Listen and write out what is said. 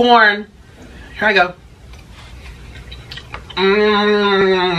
corn. Here I go. Mmm.